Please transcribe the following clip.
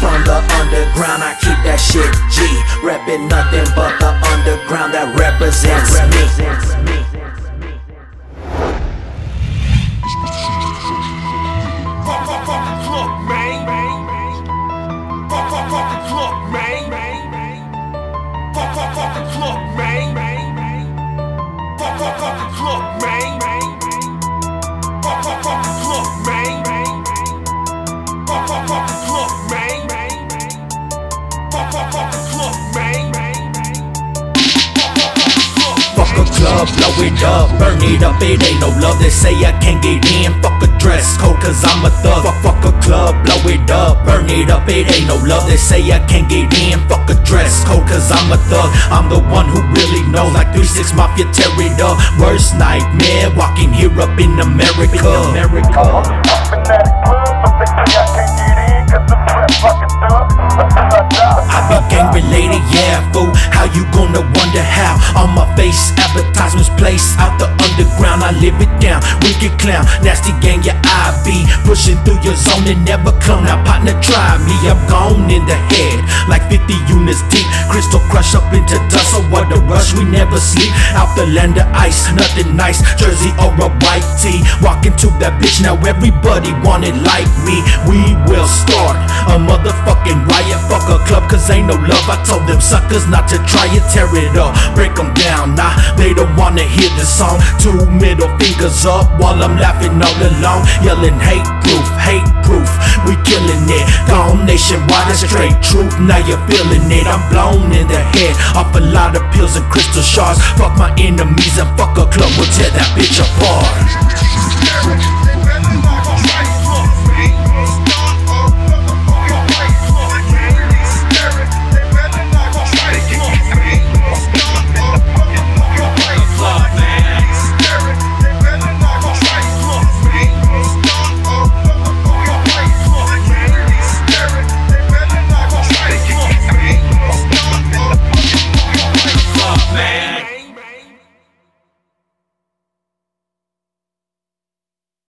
from the underground, I keep that shit G. Reppin' nothing but the underground that represents me. Fuck, fuck. Fuck, fucking club, man. It up, burn it up, it ain't no love. They say I can't get in. Fuck a dress code, cause I'm a thug. Fuck, fuck a club, blow it up, burn it up, it ain't no love. They say I can't get in. Fuck a dress code, cause I'm a thug. I'm the one who really knows, like 3-6 Mafia, tear it up. Worst nightmare, walking here up in America. America. How you gonna wonder how? On my face, advertisements placed out the underground. I live it down, wicked clown, nasty gang, yeah, I be pushing through your zone and never clone. Now, partner, try me, I'm gone in the head, like 50 units deep. Crush up into dust, so what a rush, we never sleep. Out the land of ice, nothing nice, jersey or a white tee. Walking to that bitch, now everybody want it like me. We will start a motherfucking riot, fuck a club, cause ain't no love. I told them suckers not to try it, tear it up, break them down. Nah, they don't wanna hear the song. Two middle fingers up while I'm laughing all along, yelling hate proof, hate proof. We killing it, gone nationwide, that's straight truth. Now you're feeling it, I'm blown in the head off a lot of pills and crystal shards. Fuck my enemies and fuck a club, we'll tear that bitch apart.